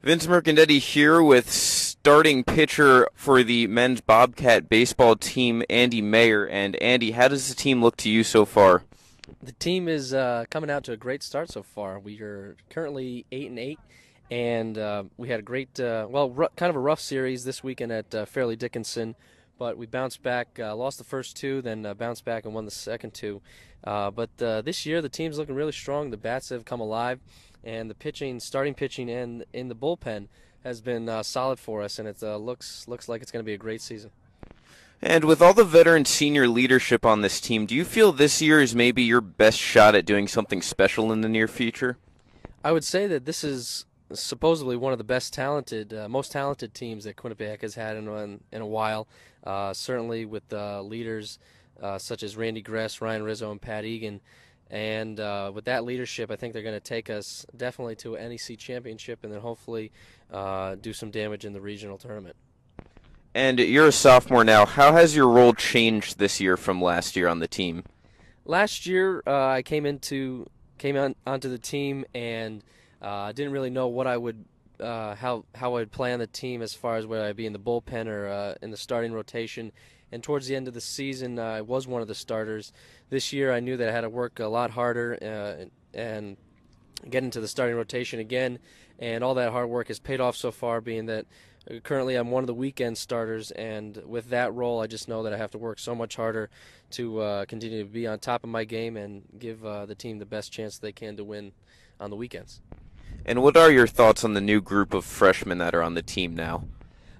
Vince Mercandetti here with starting pitcher for the men's Bobcat baseball team, Andy Mayer. And Andy, how does the team look to you so far? The team is uh, coming out to a great start so far. We are currently eight and eight, and uh, we had a great, uh, well, r- kind of a rough series this weekend at uh, Fairleigh Dickinson, but we bounced back, uh, lost the first two, then uh, bounced back and won the second two. but this year, the team's looking really strong. The bats have come alive and the pitching, starting pitching, and in the bullpen has been uh, solid for us, and it uh, looks looks like it's going to be a great season. And with all the veteran senior leadership on this team, do you feel this year is maybe your best shot at doing something special in the near future? I would say that this is supposedly one of the best talented, uh, most talented teams that Quinnipiac has had in, in, in a while. Uh, certainly with uh, leaders uh, such as Randy Gress, Ryan Rizzo, and Pat Egan. And uh, with that leadership, I think they're going to take us definitely to an NEC championship and then hopefully uh, do some damage in the regional tournament. And you're a sophomore now. How has your role changed this year from last year on the team? Last year, uh, I came into came on onto the team and uh, didn't really know what I would uh, how how I'd play on the team as far as whether I'd be in the bullpen or uh, in the starting rotation and towards the end of the season, uh, I was one of the starters. This year, I knew that I had to work a lot harder uh, and get into the starting rotation again, and all that hard work has paid off so far. Being that uh, currently I'm one of the weekend starters, and with that role, I just know that I have to work so much harder to continue to be on top of my game and give the team the best chance they can to win on the weekends. And what are your thoughts on the new group of freshmen that are on the team now?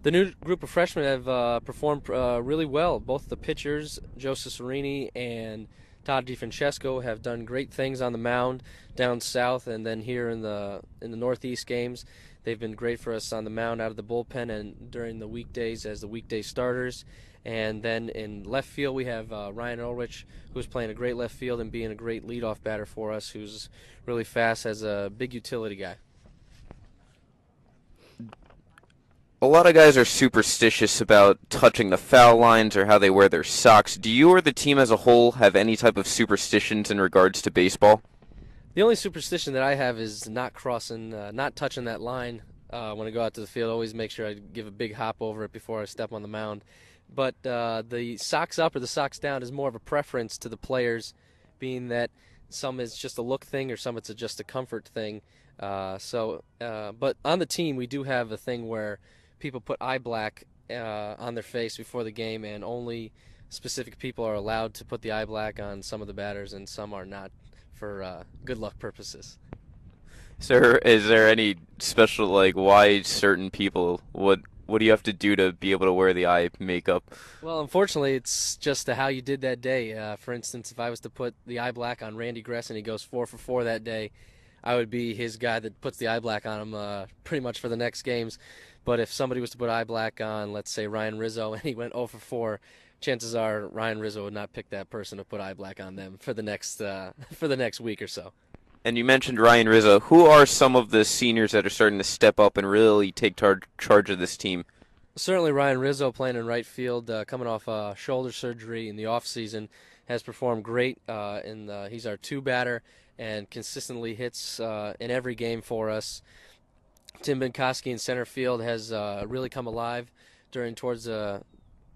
the new group of freshmen have uh, performed uh, really well. Both the pitchers, Joe Serini and Todd DeFrancesco, have done great things on the mound down south, and then here in the in the Northeast games, they've been great for us on the mound, out of the bullpen, and during the weekdays as the weekday starters. And then in left field, we have uh, Ryan Ulrich, who's playing a great left field and being a great leadoff batter for us, who's really fast as a big utility guy. A lot of guys are superstitious about touching the foul lines or how they wear their socks. Do you or the team as a whole have any type of superstitions in regards to baseball? The only superstition that I have is not crossing, uh, not touching that line uh, when I go out to the field. always make sure I give a big hop over it before I step on the mound. But uh, the socks up or the socks down is more of a preference to the players, being that some is just a look thing or some it's a, just a comfort thing. Uh, so, uh, but on the team we do have a thing where people put eye black uh, on their face before the game, and only specific people are allowed to put the eye black on some of the batters, and some are not for uh, good luck purposes. Sir, is there any special like why certain people? What what do you have to do to be able to wear the eye makeup? Well, unfortunately, it's just how you did that day. Uh, for instance, if I was to put the eye black on Randy Gress and he goes four for four that day, I would be his guy that puts the eye black on him uh, pretty much for the next games. But if somebody was to put eye black on, let's say Ryan Rizzo, and he went 0 for 4, chances are Ryan Rizzo would not pick that person to put eye black on them for the next uh, for the next week or so. And you mentioned Ryan Rizzo. Who are some of the seniors that are starting to step up and really take tar- charge of this team? Certainly, Ryan Rizzo playing in right field, uh, coming off uh, shoulder surgery in the off season, has performed great. Uh, in the, he's our two batter and consistently hits uh, in every game for us. Tim Benkoski in center field has uh, really come alive during towards uh,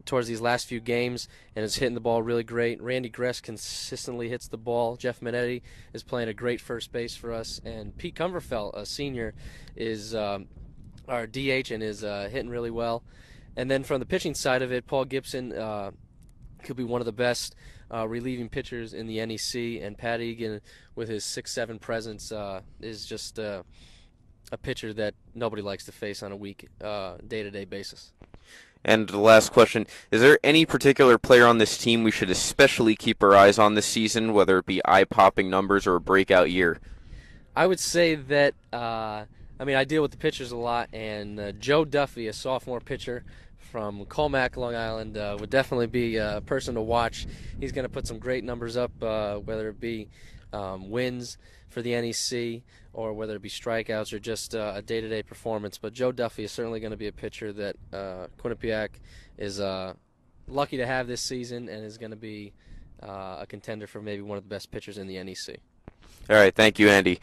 towards these last few games and is hitting the ball really great. Randy Gress consistently hits the ball. Jeff Minetti is playing a great first base for us, and Pete Cumberfeld, a senior, is um, our DH and is uh, hitting really well. And then from the pitching side of it, Paul Gibson uh, could be one of the best uh, relieving pitchers in the NEC, and Pat Egan with his six-seven presence uh, is just uh, a pitcher that nobody likes to face on a week, uh, day-to-day basis. And the last question: Is there any particular player on this team we should especially keep our eyes on this season, whether it be eye-popping numbers or a breakout year? I would say that. Uh, I mean, I deal with the pitchers a lot, and uh, Joe Duffy, a sophomore pitcher from Commack, Long Island, uh, would definitely be a person to watch. He's going to put some great numbers up, uh, whether it be um, wins for the NEC or whether it be strikeouts or just uh, a day-to-day performance. But Joe Duffy is certainly going to be a pitcher that uh, Quinnipiac is uh, lucky to have this season and is going to be uh, a contender for maybe one of the best pitchers in the NEC. All right, thank you, Andy.